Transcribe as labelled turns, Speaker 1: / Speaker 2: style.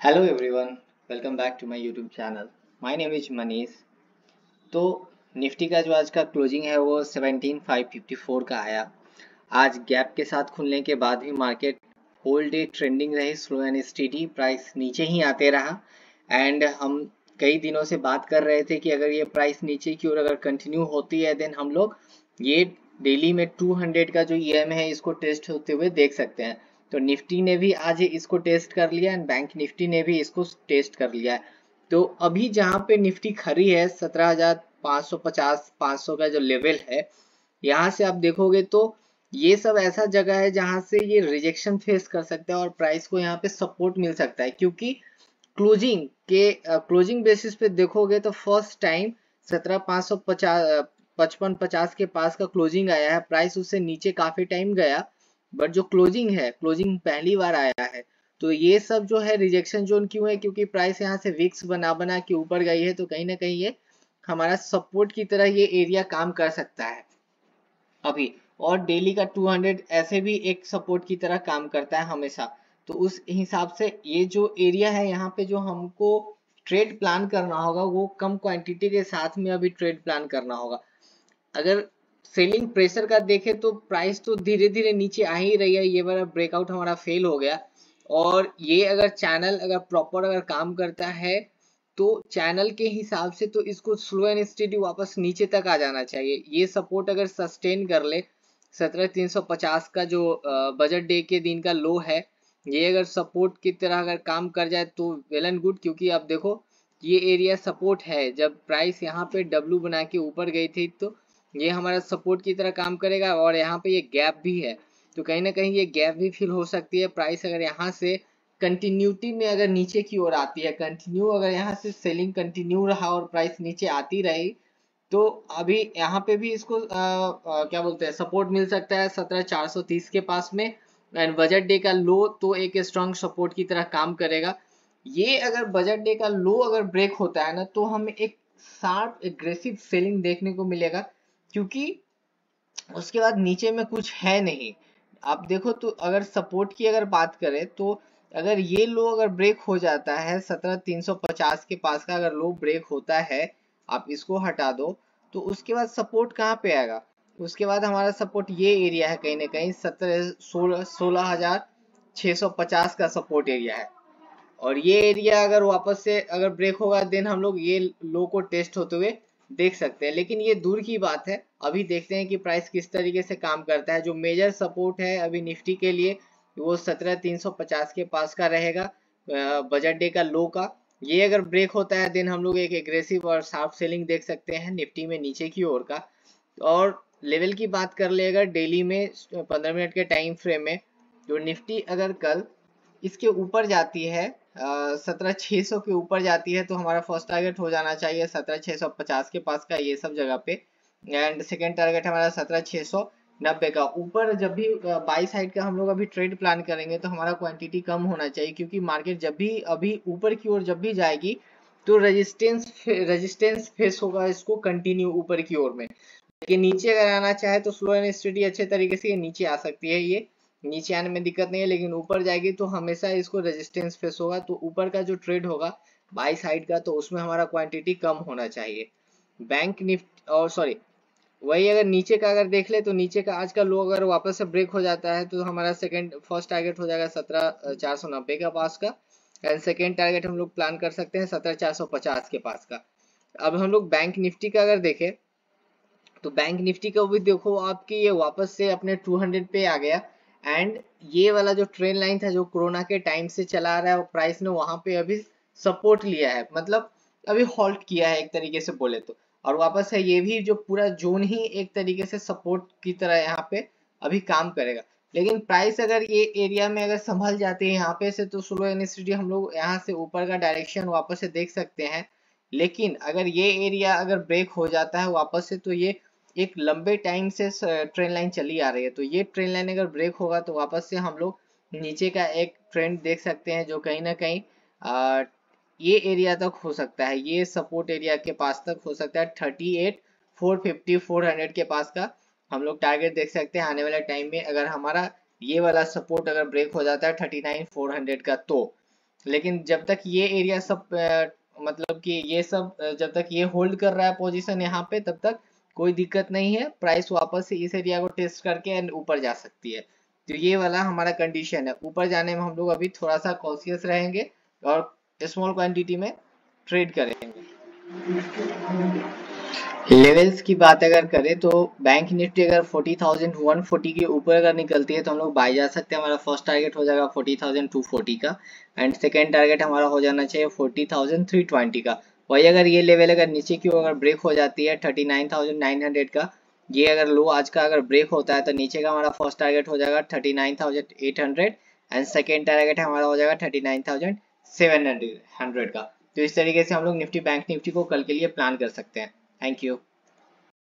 Speaker 1: Hello everyone welcome back to my YouTube channel my name is Manish तो Nifty का जो आज का क्लोजिंग है वो 17554 का आया। आज गैप के साथ खुलने के बाद भी मार्केट होल डे ट्रेंडिंग रही स्लो एंड स्टेडी प्राइस नीचे ही आते रहा। एंड हम कई दिनों से बात कर रहे थे कि अगर ये प्राइस नीचे की ओर अगर कंटिन्यू होती है देन हम लोग ये डेली में 200 का जो ई e है, इसको टेस्ट होते हुए देख सकते हैं। तो निफ्टी ने भी आज इसको टेस्ट कर लिया एंड बैंक निफ्टी ने भी इसको टेस्ट कर लिया। है तो अभी जहाँ पे निफ्टी खड़ी है, सत्रह हज़ार पाँच सौ पचास, पाँच सौ का जो लेवल है, यहाँ से आप देखोगे तो ये सब ऐसा जगह है जहाँ से ये रिजेक्शन फेस कर सकता है और प्राइस को यहाँ पे सपोर्ट मिल सकता है। क्योंकि क्लोजिंग के क्लोजिंग बेसिस पे देखोगे तो फ़र्स्ट टाइम सत्रह पाँच सौ पचास, पचपन, पचास के पास का क्लोजिंग आया है। प्राइस उससे नीचे काफ़ी टाइम गया। बट जो क्लोजिंग है क्लोजिंग पहली बार आया है तो ये सब जो है रिजेक्शन जोन क्यों है? क्योंकि प्राइस यहाँ से विक्स बना बना के ऊपर गई है तो कहीं ना कहीं ये हमारा सपोर्ट की तरह ये एरिया काम कर सकता है। अभी, और डेली का 200 ऐसे भी एक सपोर्ट की तरह काम करता है हमेशा। तो उस हिसाब से ये जो एरिया है, यहाँ पे जो हमको ट्रेड प्लान करना होगा, वो कम क्वांटिटी के साथ में अभी ट्रेड प्लान करना होगा। अगर सेलिंग प्रेशर का देखे तो प्राइस तो धीरे धीरे नीचे आ ही रही है, ये वाला ब्रेकआउट हमारा फेल हो गया। और ये अगर चैनल अगर प्रॉपर अगर काम करता है तो चैनल के हिसाब से तो इसको स्लो एंड स्टेडी वापस नीचे तक आ जाना चाहिए। ये सपोर्ट अगर सस्टेन कर ले, सत्रह तीन सौ पचास का जो बजट डे के दिन का लो है, ये अगर सपोर्ट की तरह अगर काम कर जाए तो वेल एंड गुड क्योंकि आप देखो, ये एरिया सपोर्ट है। जब प्राइस यहाँ पे डब्लू बना के ऊपर गई थी तो ये हमारा सपोर्ट की तरह काम करेगा और यहाँ पे ये गैप भी है। तो कहीं ना कहीं ये गैप भी फिल हो सकती है। प्राइस अगर यहाँ से कंटिन्यूटी में अगर नीचे की ओर आती है कंटिन्यू अगर यहाँ से सेलिंग कंटिन्यू रहा और प्राइस नीचे आती रही तो अभी यहाँ पे भी इसको आ, आ, क्या बोलते हैं सपोर्ट मिल सकता है सत्रह चार सौ तीस के पास में। एंड बजट डे का लो तो एक स्ट्रॉन्ग सपोर्ट की तरह काम करेगा। ये अगर बजट डे का लो अगर ब्रेक होता है ना तो हमें एक शार्प एग्रेसिव सेलिंग देखने को मिलेगा। क्योंकि उसके बाद नीचे में कुछ है नहीं। आप देखो तो अगर सपोर्ट की अगर बात करें तो अगर ये लो अगर ब्रेक हो जाता है, सत्रह तीन सौ पचास के पास का अगर लो ब्रेक होता है, आप इसको हटा दो तो उसके बाद सपोर्ट कहाँ पे आएगा? उसके बाद हमारा सपोर्ट ये एरिया है कहीं ना कहीं सत्रह, सोलह सोलह हज़ार छह सौ पचास का सपोर्ट एरिया है। और ये एरिया अगर वापस से अगर ब्रेक होगा देन हम लोग ये लो को टेस्ट होते हुए देख सकते हैं। लेकिन ये दूर की बात है। अभी देखते हैं कि प्राइस किस तरीके से काम करता है। जो मेजर सपोर्ट है अभी निफ्टी के लिए, वो सत्रह तीन सौ पचास के पास का रहेगा बजट डे का लो का। ये अगर ब्रेक होता है, देन हम लोग एक एग्रेसिव और शार्प सेलिंग देख सकते हैं निफ्टी में नीचे की ओर का। और लेवल की बात कर ले अगर डेली में पंद्रह मिनट के टाइम फ्रेम में जो निफ्टी अगर कल इसके ऊपर जाती है सत्रह छह सौ के ऊपर जाती है तो हमारा फ़र्स्ट टारगेट हो जाना चाहिए सत्रह छह सौ पचास के पास का ये सब जगह पे। एंड सेकेंड टारगेट हमारा सत्रह छह सौ नब्बे का। ऊपर जब भी बाई साइड का हम लोग अभी ट्रेड प्लान करेंगे तो हमारा क्वांटिटी कम होना चाहिए, क्योंकि मार्केट जब भी, अभी ऊपर की ओर जब भी जाएगी तो रेजिस्टेंस रेजिस्टेंस फेस होगा इसको कंटिन्यू ऊपर की ओर में। लेकिन नीचे अगर आना चाहे तो स्लो एंड स्टडी अच्छे तरीके से नीचे आ सकती है ये। नीचे आने में दिक्कत नहीं है, लेकिन ऊपर जाएगी तो हमेशा इसको रेजिस्टेंस फेस होगा। तो ऊपर का जो ट्रेड होगा बाई साइड का तो उसमें हमारा क्वांटिटी कम होना चाहिए। बैंक निफ्ट और सॉरी वही अगर नीचे का अगर देख ले तो नीचे का आज का लो अगर वापस से ब्रेक हो जाता है तो हमारा सेकंड फ़र्स्ट टारगेट हो जाएगा सत्रह चार सौ नब्बे का पास का। एंड सेकेंड टारगेट हम लोग प्लान कर सकते हैं सत्रह, चार सौ पचास के पास का। अब हम लोग बैंक निफ्टी का अगर देखें तो बैंक निफ्टी का भी देखो आपकी ये वापस से अपने 200 पे आ गया। एंड ये वाला जो ट्रेन लाइन था जो कोरोना के टाइम से चला रहा है प्राइस ने वहाँ पे अभी सपोर्ट लिया है। मतलब अभी हॉल्ट किया है एक तरीके से बोले तो। और वापस है, ये भी जो पूरा जोन ही एक तरीके से सपोर्ट की तरह यहाँ पे अभी काम करेगा। लेकिन प्राइस अगर ये एरिया में अगर संभल जाते हैं यहाँ पे से तो स्लो एनएसडी हम लोग यहाँ से ऊपर का डायरेक्शन वापस से देख सकते हैं। लेकिन अगर ये एरिया अगर ब्रेक हो जाता है वापस से तो ये एक लंबे टाइम से ट्रेन लाइन चली आ रही है। तो ये ट्रेन लाइन अगर ब्रेक होगा तो वापस से हम लोग नीचे का एक ट्रेंड देख सकते हैं, जो कहीं ना कहीं ये एरिया तक हो सकता है। ये सपोर्ट एरिया के पास तक हो सकता है। Thirty eight four fifty four hundred के पास का हम लोग टारगेट देख सकते हैं आने वाले टाइम में। अगर हमारा ये वाला सपोर्ट अगर ब्रेक हो जाता है थर्टी नाइन फोर हंड्रेड का तो। लेकिन जब तक ये एरिया सब मतलब कि ये सब जब तक ये होल्ड कर रहा है पोजीशन यहाँ पे, तब तक कोई दिक्कत नहीं है प्राइस वापस से इस एरिया को टेस्ट करके एंड ऊपर जा सकती है। तो ये वाला हमारा कंडीशन है। ऊपर जाने में हम लोग अभी थोड़ा सा कॉन्सियस रहेंगे और स्मॉल क्वांटिटी में ट्रेड करेंगे। लेवल्स की बात अगर करें तो बैंक निफ्टी अगर 40,140 के ऊपर अगर निकलती है तो हम लोग बाई जा सकते हैं। हमारा फ़र्स्ट टारगेट हो जाएगा 40,240 का एंड सेकेंड टारगेट हमारा हो जाना चाहिए 40,320 का। वही अगर ये लेवल अगर नीचे की अगर ब्रेक हो जाती है 39,900 का ये अगर लो आज का अगर ब्रेक होता है तो नीचे का हमारा फ़र्स्ट टारगेट हो जाएगा 39,800 एंड सेकेंड टारगेट हमारा हो जाएगा 39,700 का। तो इस तरीके से हम लोग निफ्टी बैंक निफ्टी को कल के लिए प्लान कर सकते हैं। Thank you